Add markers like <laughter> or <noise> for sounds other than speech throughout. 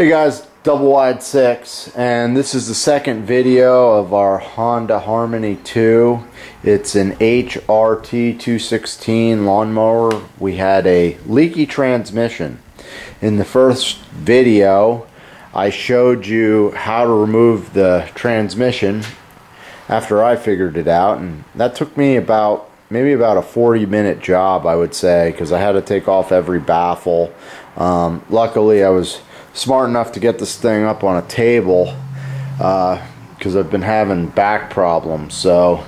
Hey guys, Double Wide 6, and this is the second video of our Honda Harmony 2. It's an HRT 216 lawnmower. We had a leaky transmission. In the first video, I showed you how to remove the transmission after I figured it out, and that took me about maybe about a 40 minute job, I would say, because I had to take off every baffle. Um, luckily, I was smart enough to get this thing up on a table because uh, I've been having back problems. So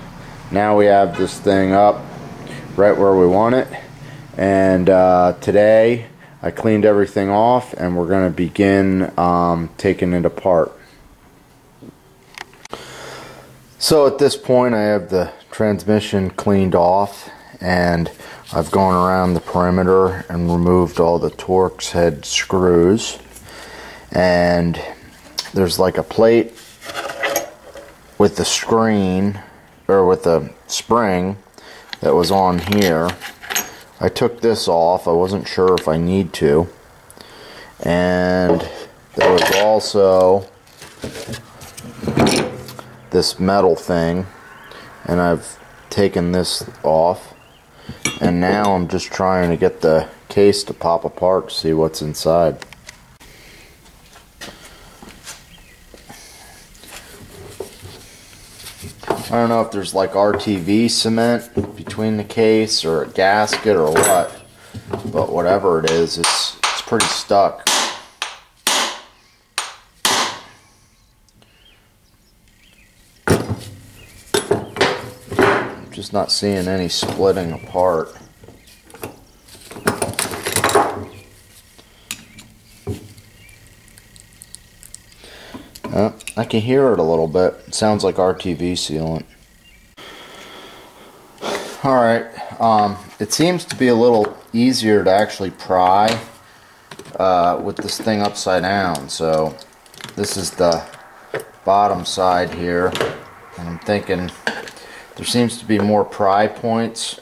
now we have this thing up right where we want it. And uh, today I cleaned everything off and we're going to begin um, taking it apart. So at this point I have the transmission cleaned off and I've gone around the perimeter and removed all the Torx head screws and there's like a plate with the screen or with the spring that was on here. I took this off. I wasn't sure if I need to. And there was also this metal thing. And I've taken this off. And now I'm just trying to get the case to pop apart to see what's inside I don't know if there's like RTV cement between the case or a gasket or what, but whatever it is, it's, it's pretty stuck. I'm just not seeing any splitting apart. Uh, I can hear it a little bit. It sounds like RTV sealant. Alright, um, it seems to be a little easier to actually pry uh, with this thing upside down. So this is the bottom side here. And I'm thinking there seems to be more pry points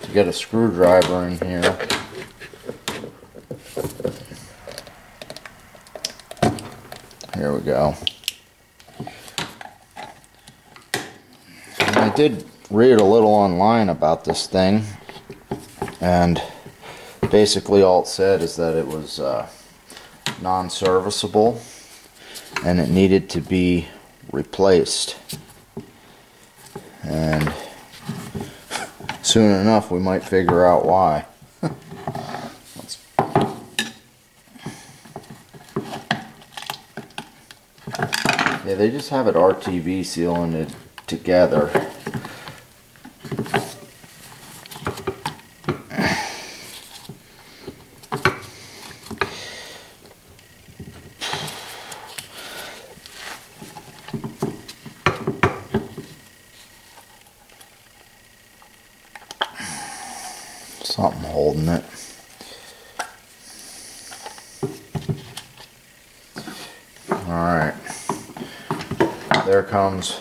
to get a screwdriver in here. Here we go. And I did read a little online about this thing, and basically all it said is that it was uh, non-serviceable and it needed to be replaced. And soon enough we might figure out why. <laughs> Yeah, they just have it RTV sealing it together. Something holding it. Alright there comes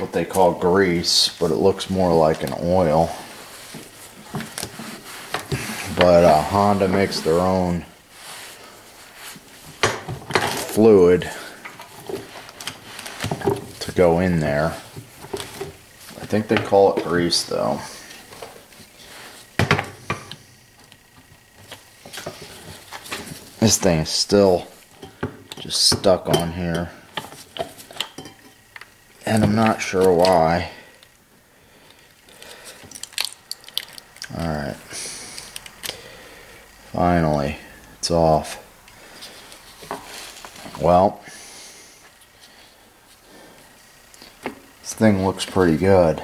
what they call grease, but it looks more like an oil. But uh, Honda makes their own fluid to go in there. I think they call it grease though. This thing is still just stuck on here and I'm not sure why. Alright. Finally, it's off. Well, this thing looks pretty good.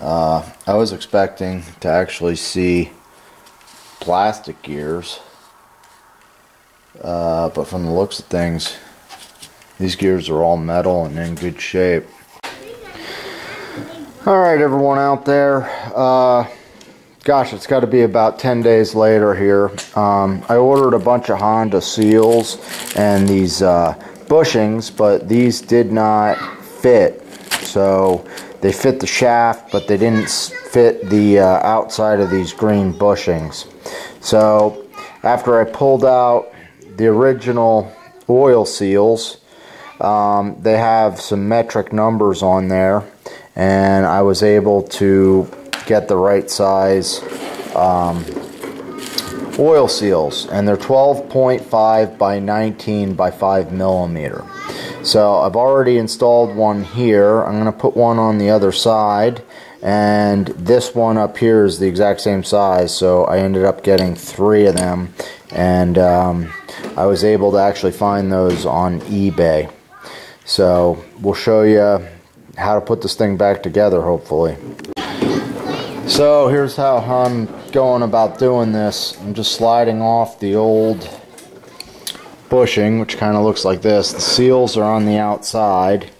Uh, I was expecting to actually see plastic gears, uh, but from the looks of things, these gears are all metal and in good shape. Alright everyone out there, uh, gosh it's got to be about 10 days later here. Um, I ordered a bunch of Honda seals and these uh, bushings, but these did not fit. So they fit the shaft, but they didn't fit the uh, outside of these green bushings. So after I pulled out the original oil seals, um, they have some metric numbers on there, and I was able to get the right size um, oil seals, and they're 12.5 by 19 by 5 millimeter. So I've already installed one here. I'm going to put one on the other side and this one up here is the exact same size so I ended up getting three of them and um, I was able to actually find those on eBay so we'll show you how to put this thing back together hopefully so here's how I'm going about doing this I'm just sliding off the old bushing which kind of looks like this the seals are on the outside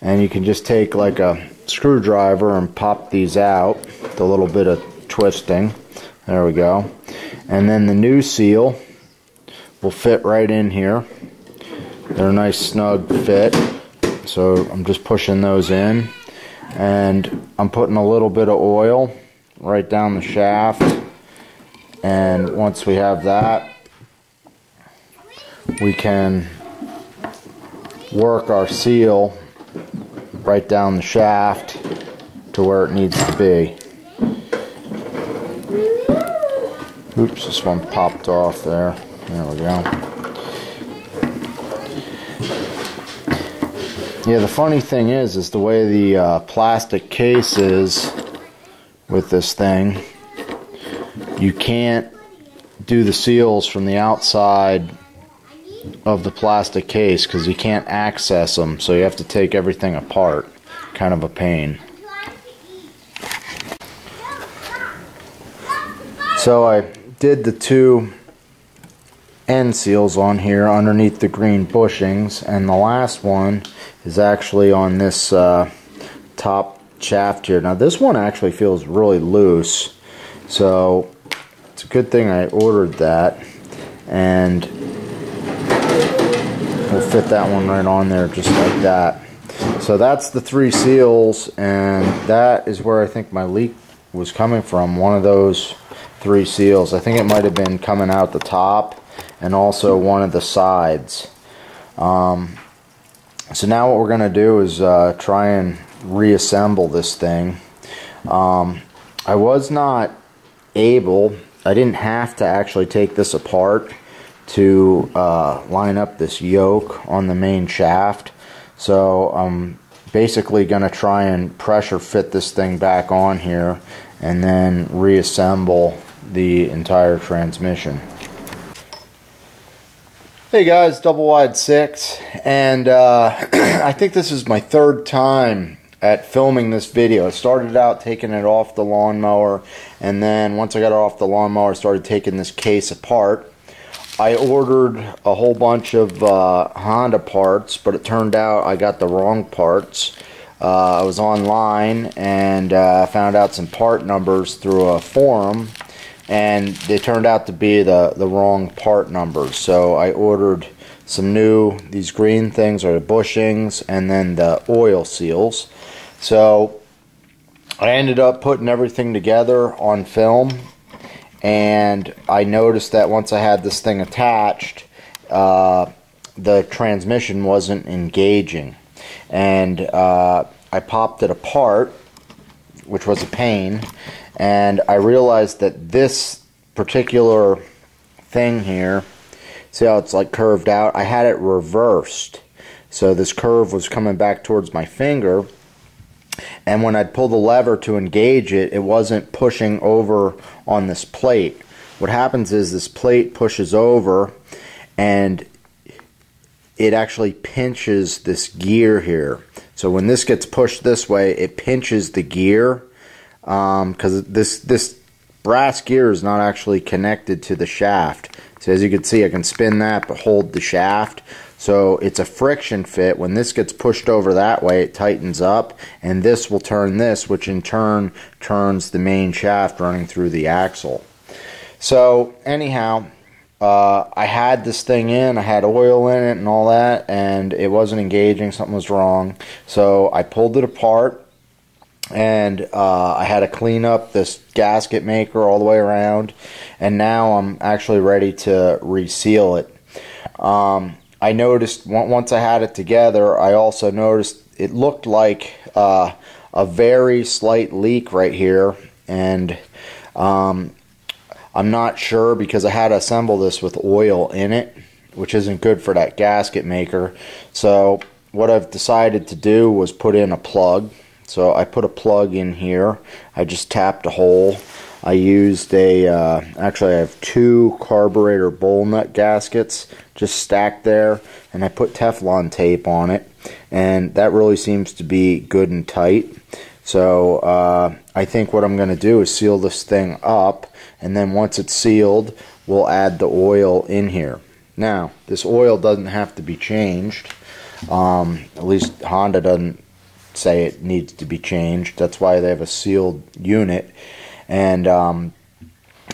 and you can just take like a screwdriver and pop these out with a little bit of twisting. There we go. And then the new seal will fit right in here. They're a nice snug fit. So I'm just pushing those in. And I'm putting a little bit of oil right down the shaft. And once we have that, we can work our seal right down the shaft to where it needs to be. Oops, this one popped off there. There we go. Yeah, the funny thing is, is the way the uh, plastic case is with this thing, you can't do the seals from the outside of the plastic case because you can't access them so you have to take everything apart. Kind of a pain. So I did the two end seals on here underneath the green bushings and the last one is actually on this uh, top shaft here now this one actually feels really loose so it's a good thing I ordered that and we'll fit that one right on there just like that. So that's the three seals and that is where I think my leak was coming from, one of those three seals. I think it might have been coming out the top and also one of the sides. Um, so now what we're going to do is uh, try and reassemble this thing. Um, I was not able, I didn't have to actually take this apart to uh, line up this yoke on the main shaft. So I'm basically going to try and pressure fit this thing back on here and then reassemble the entire transmission. Hey guys, double wide six, and uh, <clears throat> I think this is my third time at filming this video. I started out taking it off the lawnmower, and then once I got it off the lawnmower, I started taking this case apart I ordered a whole bunch of uh, Honda parts, but it turned out I got the wrong parts. Uh, I was online and uh, found out some part numbers through a forum, and they turned out to be the, the wrong part numbers. So I ordered some new, these green things are the bushings, and then the oil seals. So I ended up putting everything together on film and I noticed that once I had this thing attached, uh, the transmission wasn't engaging, and uh, I popped it apart, which was a pain, and I realized that this particular thing here, see how it's like curved out? I had it reversed, so this curve was coming back towards my finger and when I'd pull the lever to engage it, it wasn't pushing over on this plate. What happens is this plate pushes over and it actually pinches this gear here. So when this gets pushed this way, it pinches the gear because um, this this brass gear is not actually connected to the shaft. So as you can see, I can spin that but hold the shaft. So it's a friction fit. When this gets pushed over that way, it tightens up, and this will turn this, which in turn turns the main shaft running through the axle. So anyhow, uh, I had this thing in, I had oil in it and all that, and it wasn't engaging, something was wrong. So I pulled it apart, and uh, I had to clean up this gasket maker all the way around. And now I'm actually ready to reseal it. Um, I noticed once I had it together I also noticed it looked like uh, a very slight leak right here. And um, I'm not sure because I had to assemble this with oil in it which isn't good for that gasket maker. So what I've decided to do was put in a plug so I put a plug in here. I just tapped a hole. I used a, uh, actually I have two carburetor bowl nut gaskets just stacked there and I put Teflon tape on it and that really seems to be good and tight. So uh, I think what I'm going to do is seal this thing up and then once it's sealed we'll add the oil in here. Now this oil doesn't have to be changed. Um, at least Honda doesn't say it needs to be changed. That's why they have a sealed unit. And um,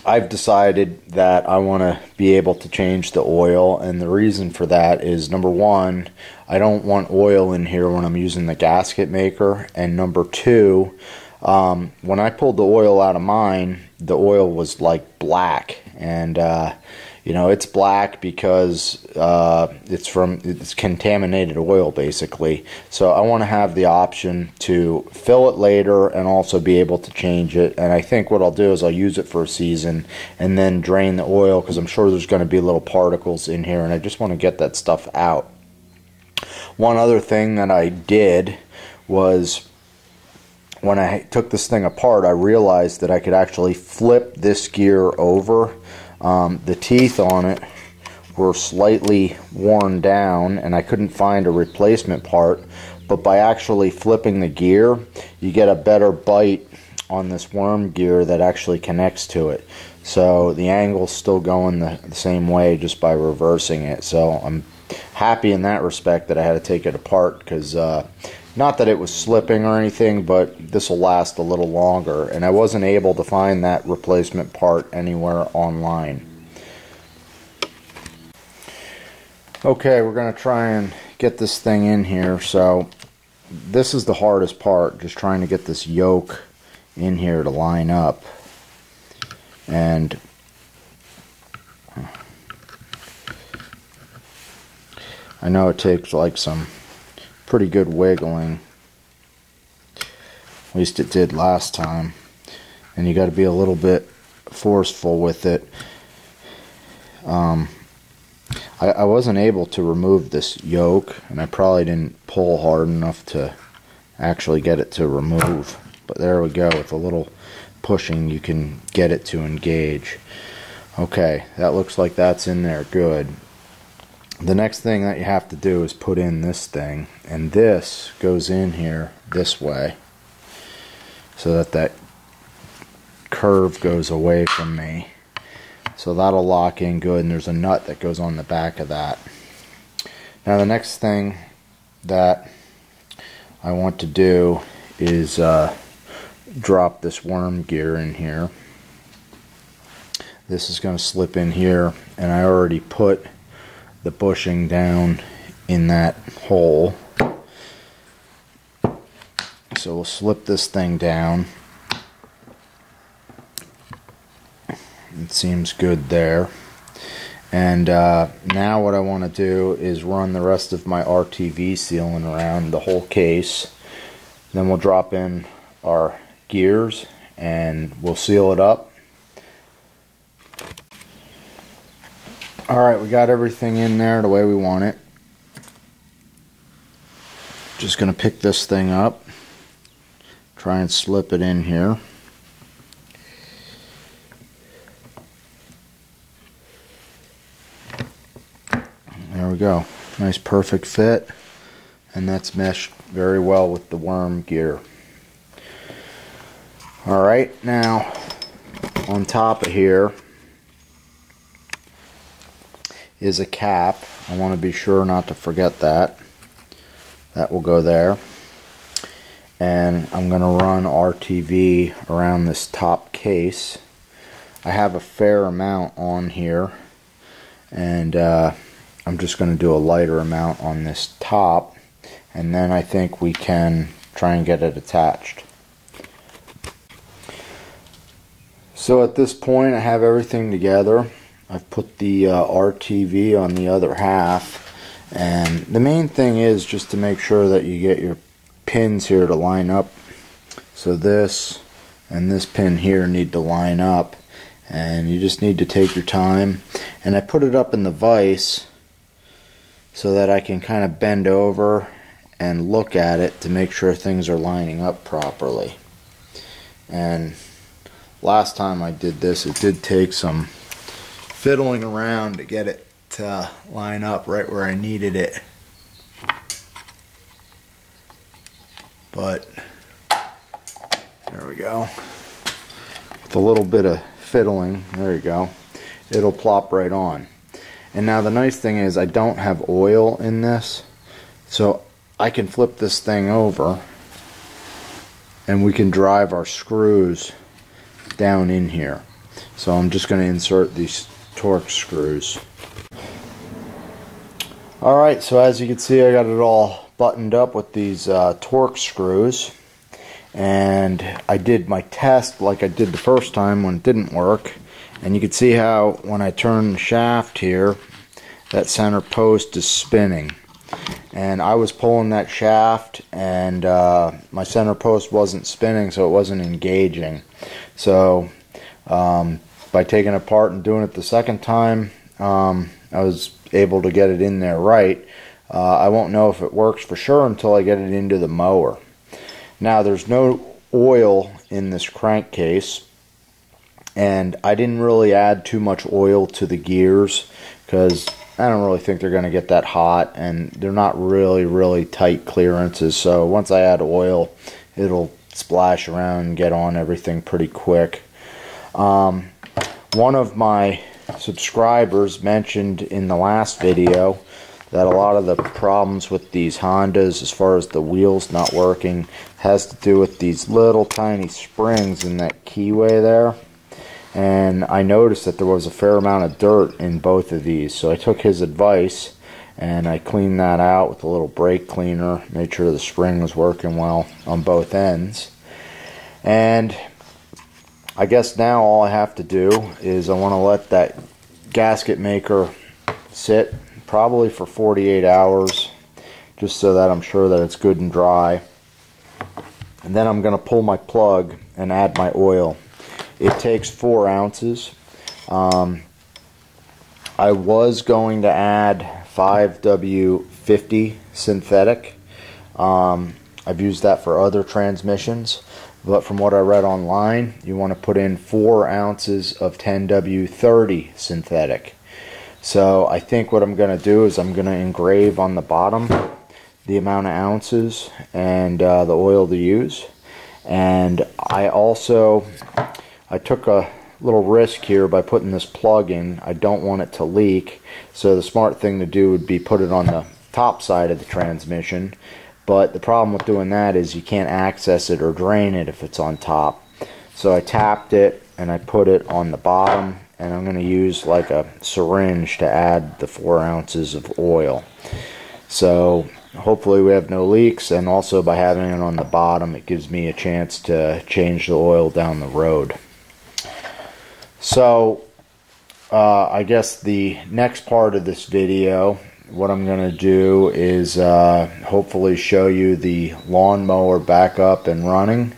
I've decided that I want to be able to change the oil. And the reason for that is number one, I don't want oil in here when I'm using the gasket maker. And number two, um, when I pulled the oil out of mine, the oil was like black. And uh, you know it's black because uh, it's from it's contaminated oil basically. So I want to have the option to fill it later and also be able to change it. And I think what I'll do is I'll use it for a season and then drain the oil because I'm sure there's going to be little particles in here and I just want to get that stuff out. One other thing that I did was when I took this thing apart I realized that I could actually flip this gear over um, the teeth on it were slightly worn down and I couldn't find a replacement part but by actually flipping the gear you get a better bite on this worm gear that actually connects to it. So the angle's still going the, the same way just by reversing it. So I'm happy in that respect that I had to take it apart because uh, not that it was slipping or anything, but this will last a little longer. And I wasn't able to find that replacement part anywhere online. Okay, we're going to try and get this thing in here. So this is the hardest part, just trying to get this yoke in here to line up. And I know it takes like some pretty good wiggling. At least it did last time. And you got to be a little bit forceful with it. Um, I, I wasn't able to remove this yoke, and I probably didn't pull hard enough to actually get it to remove. But there we go. With a little pushing, you can get it to engage. Okay, that looks like that's in there good the next thing that you have to do is put in this thing and this goes in here this way so that that curve goes away from me. So that'll lock in good and there's a nut that goes on the back of that. Now the next thing that I want to do is uh, drop this worm gear in here. This is going to slip in here and I already put the bushing down in that hole. So we'll slip this thing down. It seems good there. And uh, now what I want to do is run the rest of my RTV sealing around the whole case. Then we'll drop in our gears and we'll seal it up Alright, we got everything in there the way we want it. Just to pick this thing up. Try and slip it in here. There we go. Nice perfect fit. And that's meshed very well with the worm gear. Alright, now on top of here is a cap. I want to be sure not to forget that. That will go there. And I'm going to run RTV around this top case. I have a fair amount on here. And uh, I'm just going to do a lighter amount on this top. And then I think we can try and get it attached. So at this point I have everything together. I've put the uh, RTV on the other half. And the main thing is just to make sure that you get your pins here to line up. So this and this pin here need to line up. And you just need to take your time. And I put it up in the vise so that I can kind of bend over and look at it to make sure things are lining up properly. And last time I did this it did take some fiddling around to get it to line up right where I needed it. But there we go. With a little bit of fiddling there you go. It'll plop right on. And now the nice thing is I don't have oil in this so I can flip this thing over and we can drive our screws down in here. So I'm just going to insert these Torx screws. Alright so as you can see I got it all buttoned up with these uh, Torx screws. And I did my test like I did the first time when it didn't work. And you can see how when I turn the shaft here that center post is spinning. And I was pulling that shaft and uh, my center post wasn't spinning so it wasn't engaging. So um, by taking it apart and doing it the second time um, I was able to get it in there right. Uh, I won't know if it works for sure until I get it into the mower. Now there's no oil in this crankcase and I didn't really add too much oil to the gears because I don't really think they're going to get that hot and they're not really really tight clearances. So once I add oil it'll splash around and get on everything pretty quick. Um, one of my subscribers mentioned in the last video that a lot of the problems with these Hondas as far as the wheels not working has to do with these little tiny springs in that keyway there. And I noticed that there was a fair amount of dirt in both of these. So I took his advice and I cleaned that out with a little brake cleaner made sure the spring was working well on both ends. And I guess now all I have to do is I want to let that gasket maker sit probably for 48 hours just so that I'm sure that it's good and dry. And then I'm going to pull my plug and add my oil. It takes four ounces. Um, I was going to add 5W50 synthetic. Um, I've used that for other transmissions, but from what I read online, you want to put in 4 ounces of 10W30 synthetic. So I think what I'm going to do is I'm going to engrave on the bottom the amount of ounces and uh, the oil to use. And I also, I took a little risk here by putting this plug in. I don't want it to leak. So the smart thing to do would be put it on the top side of the transmission. But the problem with doing that is you can't access it or drain it if it's on top. So I tapped it and I put it on the bottom and I'm going to use like a syringe to add the four ounces of oil so hopefully we have no leaks and also by having it on the bottom it gives me a chance to change the oil down the road so uh, I guess the next part of this video what I'm going to do is uh, hopefully show you the lawnmower back up and running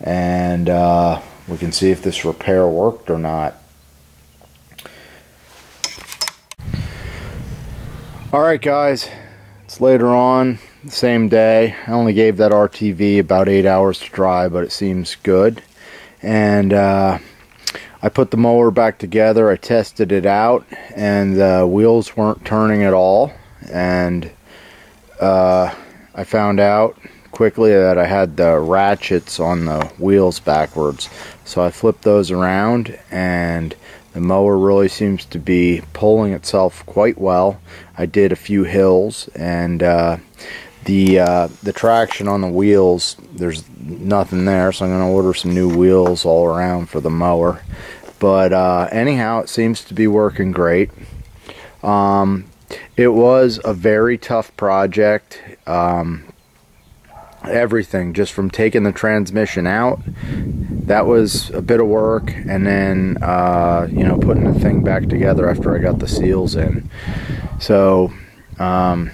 and uh, we can see if this repair worked or not Alright guys, it's later on, same day. I only gave that RTV about 8 hours to dry, but it seems good. And uh, I put the mower back together, I tested it out, and the wheels weren't turning at all. And uh, I found out quickly that I had the ratchets on the wheels backwards. So I flipped those around and the mower really seems to be pulling itself quite well. I did a few hills and uh, the uh, the traction on the wheels there's nothing there so I'm gonna order some new wheels all around for the mower. But uh, anyhow it seems to be working great. Um, it was a very tough project. Um, everything just from taking the transmission out that was a bit of work and then uh, you know putting the thing back together after I got the seals in. So um,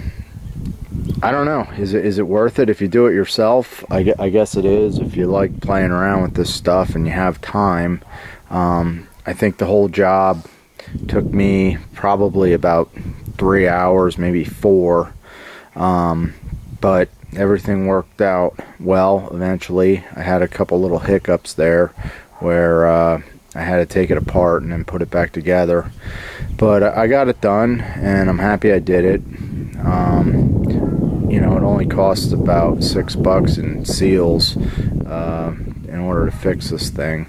I don't know is it is it worth it if you do it yourself I, I guess it is if you like playing around with this stuff and you have time um, I think the whole job took me probably about three hours maybe four um, but everything worked out well eventually. I had a couple little hiccups there where uh, I had to take it apart and then put it back together. But I got it done and I'm happy I did it. Um, you know, it only costs about six bucks in seals uh, in order to fix this thing.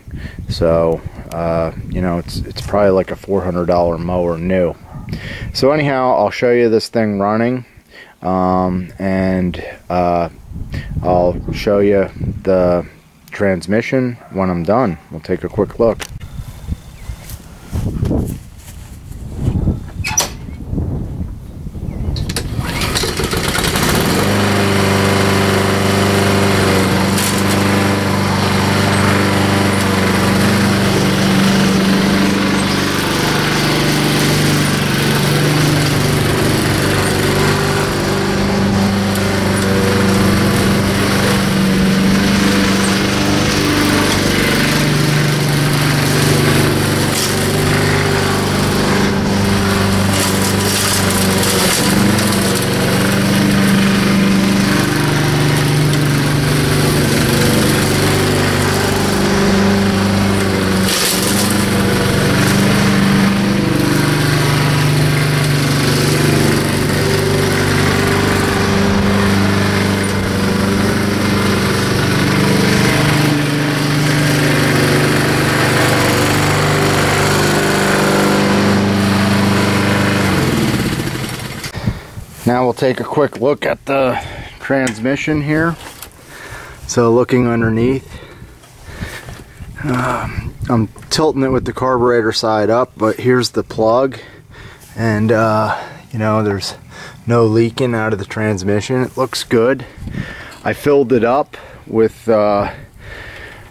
So, uh, you know, it's, it's probably like a $400 mower new. So anyhow, I'll show you this thing running um, and uh, I'll show you the transmission when I'm done. We'll take a quick look. Now we'll take a quick look at the transmission here. So looking underneath, uh, I'm tilting it with the carburetor side up, but here's the plug. And uh, you know, there's no leaking out of the transmission. It looks good. I filled it up with, uh,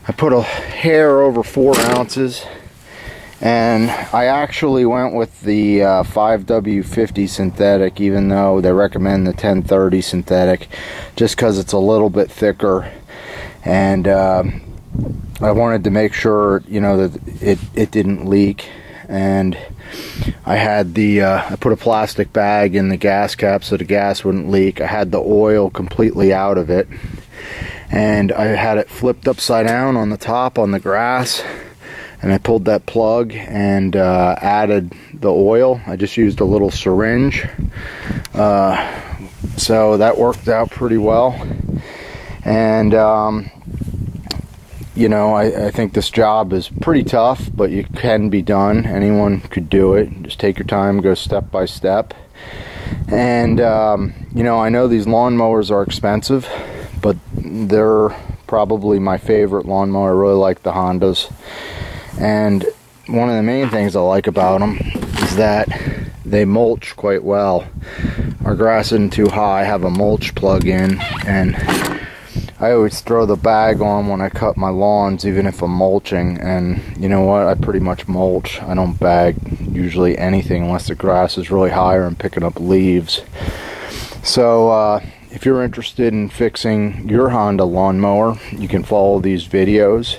I put a hair over four ounces and I actually went with the uh, 5W50 synthetic even though they recommend the 1030 synthetic just because it's a little bit thicker. And uh, I wanted to make sure you know that it, it didn't leak. And I had the uh, I put a plastic bag in the gas cap so the gas wouldn't leak. I had the oil completely out of it. And I had it flipped upside down on the top on the grass and I pulled that plug and uh, added the oil. I just used a little syringe. Uh, so that worked out pretty well. And, um, you know, I, I, think this job is pretty tough, but it can be done. Anyone could do it. Just take your time, go step by step. And, um, you know, I know these lawnmowers are expensive, but they're probably my favorite lawnmower. I really like the Hondas and one of the main things I like about them is that they mulch quite well. Our grass isn't too high, I have a mulch plug in and I always throw the bag on when I cut my lawns even if I'm mulching. And you know what? I pretty much mulch. I don't bag usually anything unless the grass is really high or I'm picking up leaves. So uh, if you're interested in fixing your Honda lawnmower you can follow these videos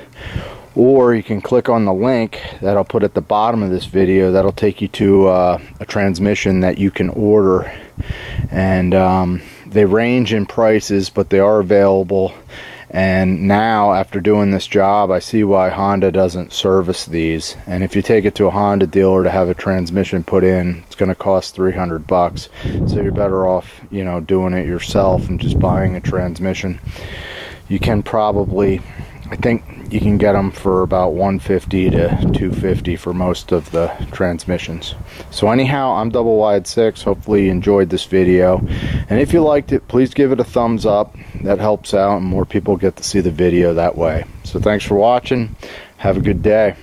or you can click on the link that I'll put at the bottom of this video that'll take you to uh, a transmission that you can order. And um, they range in prices but they are available. And now after doing this job I see why Honda doesn't service these. And if you take it to a Honda dealer to have a transmission put in it's going to cost 300 bucks. So you're better off you know doing it yourself and just buying a transmission. You can probably I think you can get them for about 150 to 250 for most of the transmissions. So anyhow, I'm Double Wide 6. Hopefully you enjoyed this video. And if you liked it, please give it a thumbs up. That helps out and more people get to see the video that way. So thanks for watching. Have a good day.